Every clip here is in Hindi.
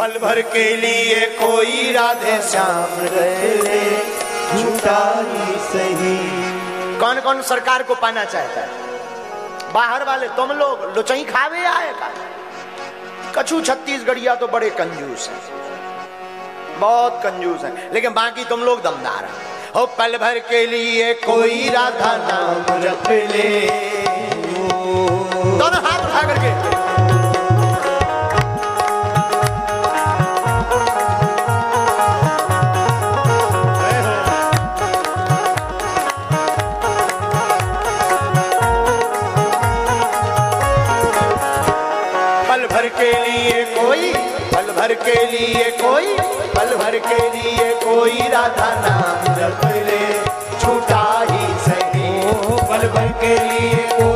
पल भर के लिए कोई राधे श्याम रहे झूठा ही सही। कौन कौन सरकार को पाना चाहता है? बाहर वाले तुम लोग लुचई खावे आएगा कछु छत्तीसगढ़िया तो बड़े कंजूस हैं। बहुत कंजूस हैं। लेकिन बाकी तुम लोग दमदार हैं। हो पल भर के लिए कोई राधा नाम रख ले। दोनों हाथ उठा करके। भर के लिए कोई, पल भर के लिए कोई राधा नाम जप ले, छूटा ही सही। पल भर के लिए कोई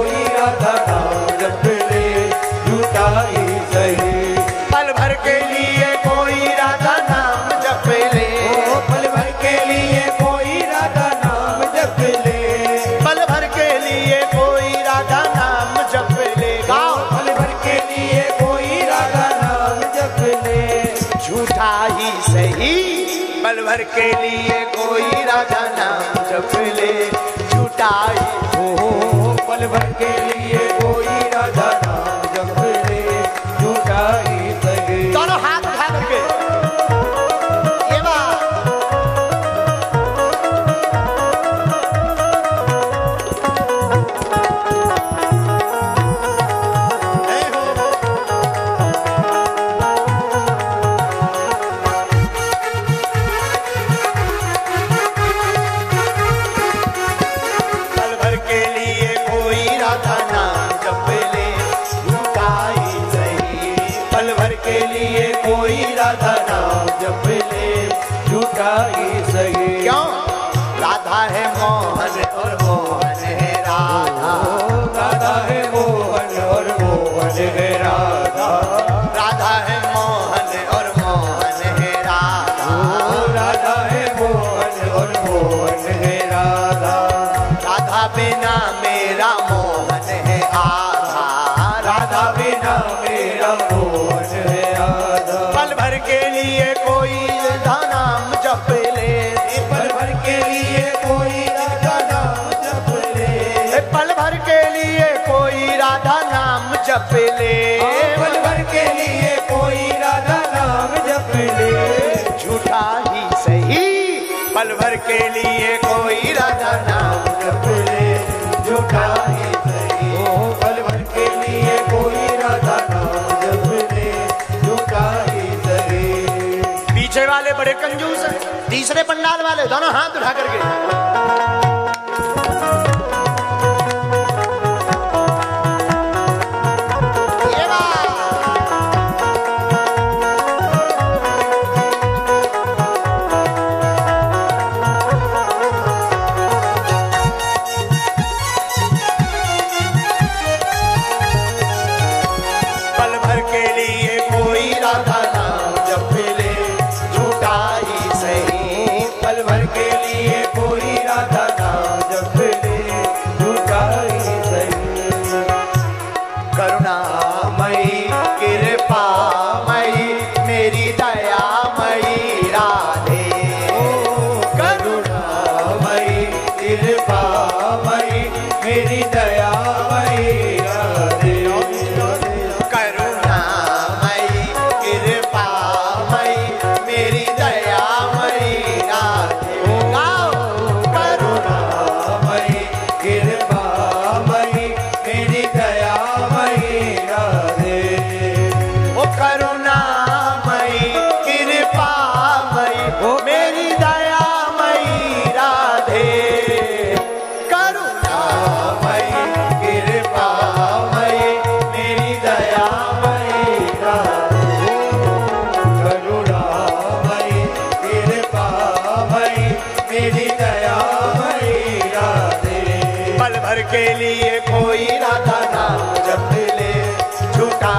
ही सही। पल के लिए कोई राजा नाम जप ले झूठा ही। हो पल भर के लिए क्यों? राधा है मोहन और मोहन है राधा। राधा है मोहन और मोहन है राधा। राधा है मोहन और मोहन है राधा। राधा है मोहन और मोहन है राधा। राधा बिना मेरा मोहन है आधा जप ले पल भर के लिए कोई राधा नाम जप ले झूठा ही सही। पल भर के लिए कोई राधा नाम जप ले झूठा ही सही। ओ पल भर के लिए कोई राधा नाम जप ले झूठा ही सही। पीछे वाले बड़े कंजूस तीसरे पंडाल वाले दोनों हाथ उठा करके Rama घर के लिए कोई ना था ना जब ले झूठा